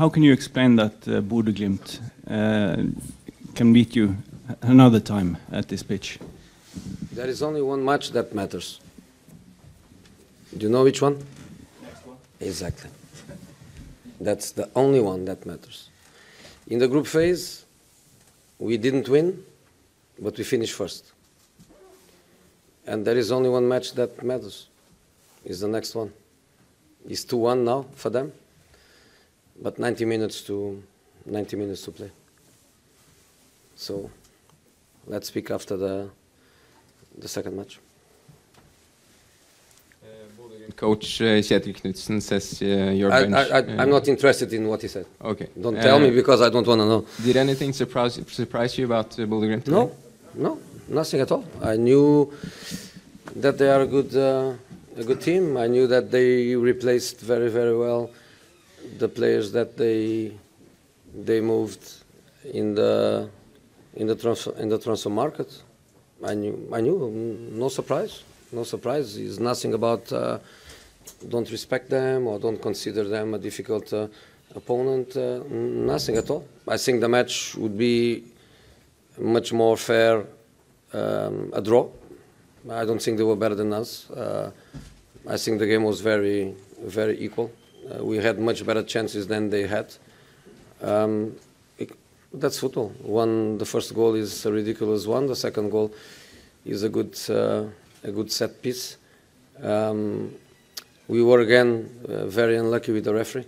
how can you explain that uh, Bodø/Glimt uh, can beat you another time at this pitch? There is only one match that matters. Do you know which one? Next one. Exactly. That's the only one that matters. In the group phase, we didn't win, but we finished first. And there is only one match that matters. Is the next one. It's 2-1 now for them, but 90 minutes to 90 minutes to play. So let's speak after the the second match. Coach uh, Kjetil Knutsen says uh, your I, bench. I, I, uh, I'm not interested in what he said. Okay. Don't tell Uh, me because I don't want to know. Did anything surprise surprise you about uh, Glimt? No, no, nothing at all. I knew that they are a good, uh, a good team. I knew that they replaced very, very well the players that they they moved in the in the transfer in the transfer market. I knew, I knew, no surprise, no surprise. It's nothing about uh, don't respect them or don't consider them a difficult uh, opponent. Uh, nothing at all. I think the match would be much more fair um, a draw. I don't think they were better than us. Uh, I think the game was very, very equal. Uh, we had much better chances than they had. Um, it, that's football. One, the first goal is a ridiculous one. The second goal is a good, uh, a good set piece. Um, we were again uh, very unlucky with the referee.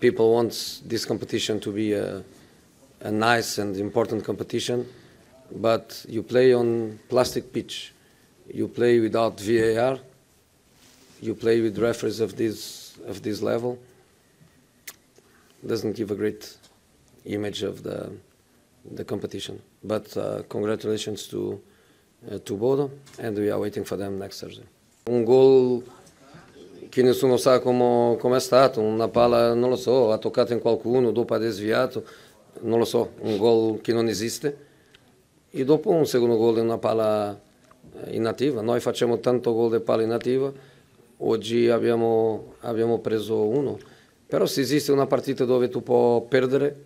People want this competition to be a, a nice and important competition, but you play on plastic pitch. You play without VAR. You play with referees of of this level. Doesn't give a great image of the the competition. But uh, congratulations to uh, to Bodo, and we are waiting for them next Thursday. Un gol che nessuno sa come è stato, una palla, non lo so, ha toccato in qualcuno, dopo ha desviato, non lo so, un gol che non esiste. E dopo un secondo gol di una palla eh, inattiva. Noi facciamo tanto gol di palla inattiva, oggi abbiamo, abbiamo preso uno. Però se esiste una partita dove tu puoi perdere,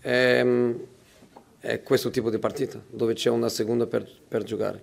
è, è questo tipo di partita, dove c'è una seconda per, per giocare.